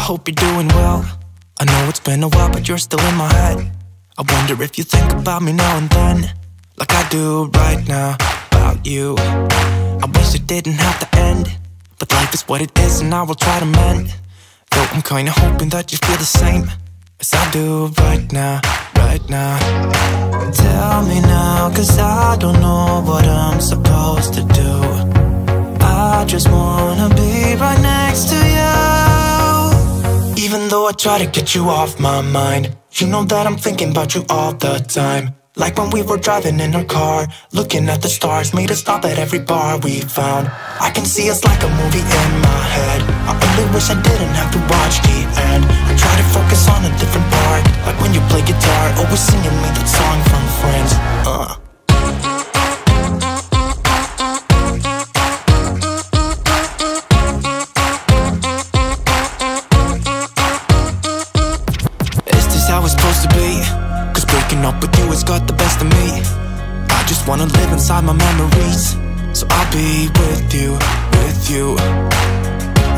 hope you're doing well. I know it's been a while, but you're still in my head. I wonder if you think about me now and then, like I do right now about you. I wish it didn't have to end, but life is what it is, and I will try to mend. Though I'm kinda hoping that you feel the same as I do right now, right now. Tell me now, cause I don't know what I'm supposed to do. I just wanna be right next to though I try to get you off my mind, you know that I'm thinking about you all the time. Like when we were driving in our car, looking at the stars, made us stop at every bar we found. I can see us like a movie in my head. I only wish I didn't be? Cause breaking up with you has got the best of me. I just wanna live inside my memories. So I'll be with you, with you.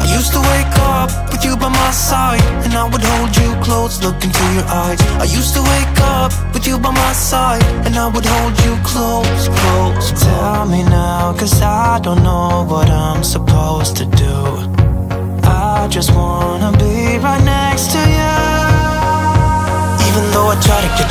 I used to wake up with you by my side And I would hold you close, look into your eyes. I used to wake up with you by my side And I would hold you close, close Tell me now, cause I don't know what I'm supposed to do. I just wanna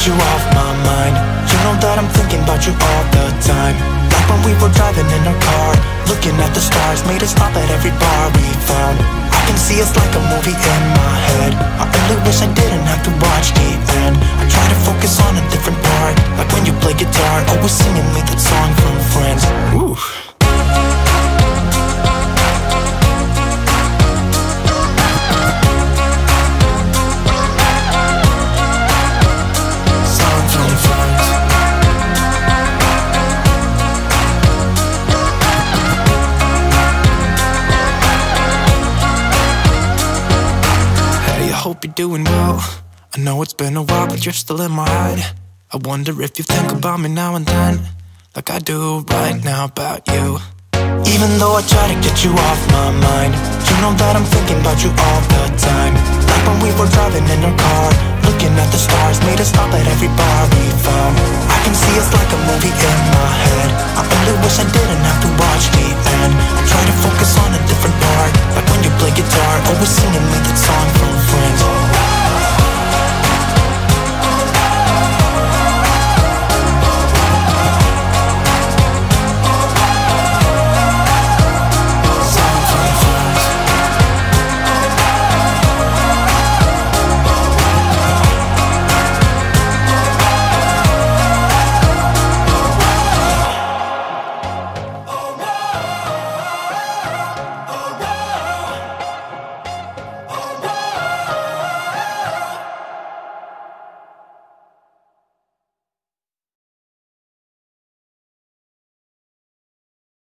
you off my mind. You know that I'm thinking about you all the time. Like when we were driving in our car Looking at the stars, made us stop at every bar we found. I can see us like a movie in my head. I only wish I didn't have to watch the end. I try to focus on a different part Like when you play guitar, always singing me that song from Friends. Ooh. hope you're doing well. I know it's been a while, but you're still in my head. I wonder if you think about me now and then Like I do right now about you. Even though I try to get you off my mind You know that I'm thinking about you all the time. Like when we were driving in our car Looking at the stars, made us stop at every bar we found. I can see us like a movie in my head.